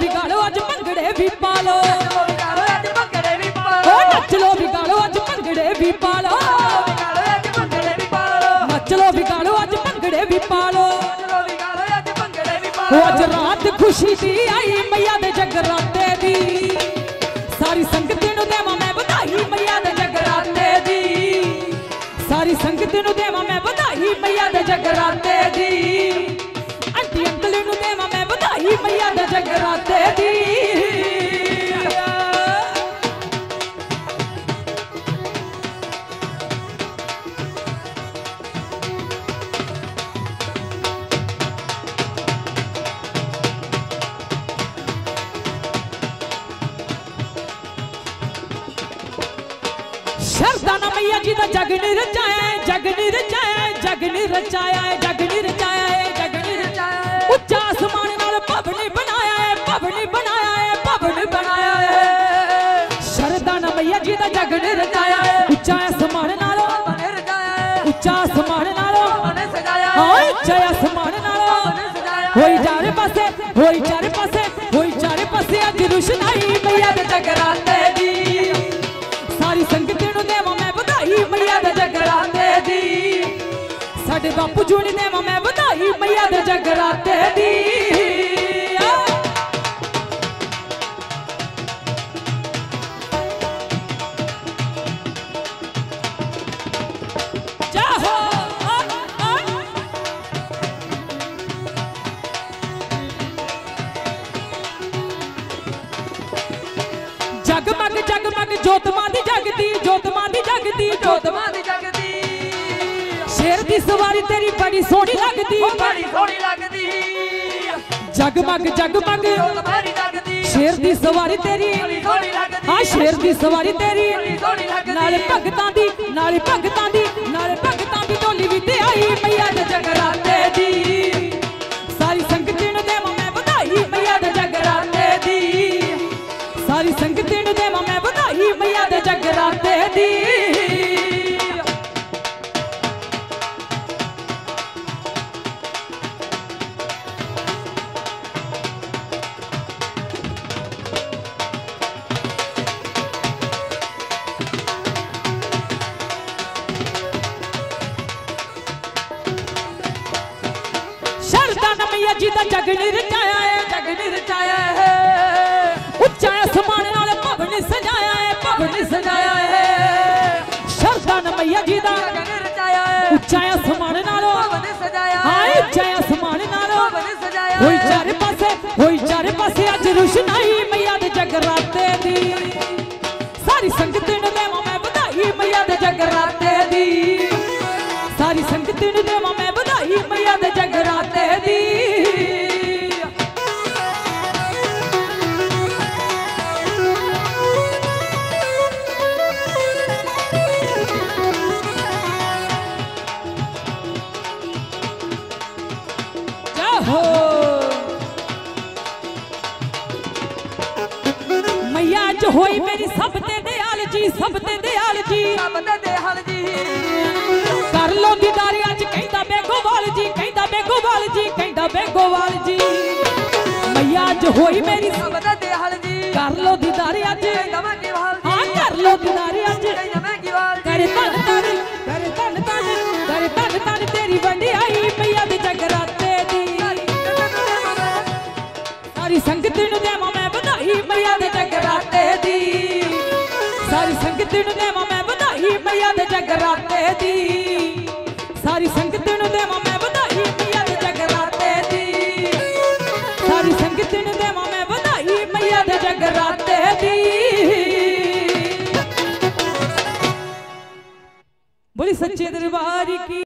ਵੀ ਗਾਲੋ, ਅੱਜ ਭੰਗੜੇ ਵੀ ਪਾ ਲੋ। ਚਲੋ ਵੀ ਅੱਜ ਭੰਗੜੇ ਵੀ ਪਾ ਓ ਲੋ ਨੱਚ ਲੋ ਵੀ ਅੱਜ ਭੰਗੜੇ ਵੀ ਪਾ ਲੋ ਵਿਗਾੜੋ ਅੱਜ ਭੰਗੜੇ ਵੀ ਪਾ ਲੋ। ਨੱਚ ਲੋ ਵੀ ਅੱਜ ਭੰਗੜੇ ਵੀ ਪਾ ਲੋ। ਅੱਜ ਰਾਤ ਖੁਸ਼ੀ ਦੀ ਆਈ, ਮਈਆ ਦੇ ਜਗਰਾਤੇ ਵਧਾਈ ਮਈਆ ਦੇ ਜਗਰਾਤੇ ਦੀ ਸ਼ਰਦਾਨਾ ਮਈਆ ਜੀ ਦਾ ਜਗ ਨੀ ਰਚਾਇਆ ਜਗ ਨੀ ਰਚਾਇਆ ਜਗ ਨੀ ਰਚਾਇਆ ਜਗ ਨੀ ਰਚਾਇਆ ਜਗ ਨੀ ਰਚਾਇਆ। ਉੱਚਾ ਅਸਮਾਨ ਨਾਲ ਬਣਾਇਆ ਹੈ ਭਵਨ ਬਣਾਇਆ ਹੈ ਭਵਨ ਬਣਾਇਆ ਹੈ। ਸ਼ਰਦਾਨਾ ਮਈਆ ਜੀ ਦਾ ਜਗ ਨੀ ਰਚਾਇਆ ਹੈ, ਉੱਚਾ ਅਸਮਾਨ ਨਾਲ ਮਨੇ ਰਜਾਇਆ ਉੱਚਾ ਅਸਮਾਨ ਨਾਲ। ਮਨੇ ਸਜਾਇਆ ਹਾਂ ਉੱਚਾ ਅਸਮਾਨ ਨਾਲ। ਮਨੇ ਸਜਾਇਆ ਹੋਈ ਚਾਰੇ ਪਾਸੇ ਹੋਈ ਚਾਰੇ ਪਾਸੇ ਹੋਈ ਚਾਰੇ ਪਾਸੇ ਅੱਜ ਰੁਸ਼ਨਾਈ ਮਈਆ ਦੇ ਜਗਰਾਤੇ ਦੀ। ਸਾਰੀ ਸੰਗਤ ਨੂੰ ਦੇਵਾਂ ਮੈਂ ਵਧਾਈ ਮਈਆ ਦੇ ਜਗਰਾਤੇ ਦੀ। ਸਾਡੇ ਬਾਪੂ ਜੀ ਨੂੰ ਦੇਵਾਂ ਮੈਂ ਵਧਾਈ ਮਈਆ ਦੇ ਜਗਰਾਤੇ ਦੀ। ਸ਼ੇਰ ਦੀ ਸਵਾਰੀ ਤੇਰੀ ਬੜੀ ਸੋਹਣੀ ਲੱਗਦੀ। ਬੜੀ ਸੋਹਣੀ ਲੱਗਦੀ। ਜਗਮਗ ਜਗਮਗ ਜੋਤ ਮਾਰੀ ਲੱਗਦੀ। ਸ਼ੇਰ ਦੀ ਸਵਾਰੀ ਤੇਰੀ। ਬੜੀ ਸੋਹਣੀ ਲੱਗਦੀ। ਹਾਂ ਸ਼ੇਰ ਦੀ ਸਵਾਰੀ ਤੇਰੀ। ਬੜੀ ਸੋਹਣੀ ਲੱਗਦੀ। ਨਾਲੇ ਭਗਤਾਂ ਦੀ ਨਾਲੇ ਭਗਤਾਂ ਦੀ ਨਾਲੇ ਭਗਤਾਂ ਸ਼ਰਦਾ ਨਮਈਆ ਜੀ ਦਾ ਜਗ ਨੀ ਰਚਾਇਆ ਹੈ, ਜਗ ਨੀ ਰਚਾਇਆ ਹੈ। ਉੱਚਾ ਅਸਮਾਨ ਨਾਲ ਭਵਨ ਸਜਾਇਆ ਹੈ, ਭਵਨ ਸਜਾਇਆ ਮਈਆ ਅੱਜ ਹੋਈ ਮੇਰੀ ਸਭ ਤੇ ਦਿਆਲ ਜੀ ਸਭ ਤੇ ਦਿਆਲ ਜੀ। ਸਭ ਦੇ ਦੇਹਲ ਜੀ। ਕਰ ਲੋ ਦੀਦਾਰ ਅੱਜ ਕਹਿੰਦਾ ਬੇਗੋਵਾਲ ਜੀ ਕਹਿੰਦਾ ਬੇਗੋਵਾਲ ਜੀ ਕਹਿੰਦਾ ਬੇਗੋਵਾਲ ਜੀ। ਮਈਆ ਅੱਜ ਹੋਈ ਮੇਰੀ ਸਭ ਦੇ ਦੇਹਲ ਜੀ। ਕਰ ਲੋ ਦੀਦਾਰ ਅੱਜ ਕਹਿੰਦਾ ਹਾਲ ਜੀ। ਹਾਂ ਕਰ ਲੋ ਦੀਦਾਰ ਸੰਗਤ ਨੂੰ ਦੇਵਾਂ ਮੈਂ ਵਧਾਈ ਮਈਆ ਦੇ ਜਗਰਾਤੇ ਦੀ। ਸਾਰੀ ਸੰਗਤ ਨੂੰ ਦੇਵਾਂ ਮੈਂ ਵਧਾਈ ਮਈਆ ਦੇ ਜਗਰਾਤੇ ਦੀ। ਸਾਰੀ ਸੰਗਤ ਨੂੰ ਦੇਵਾਂ ਮੈਂ ਵਧਾਈ ਮਈਆ ਦੇ ਜਗਰਾਤੇ ਦੀ। ਬੋਲੀ ਸੱਚੇ ਦਰਬਾਰ ਕੀ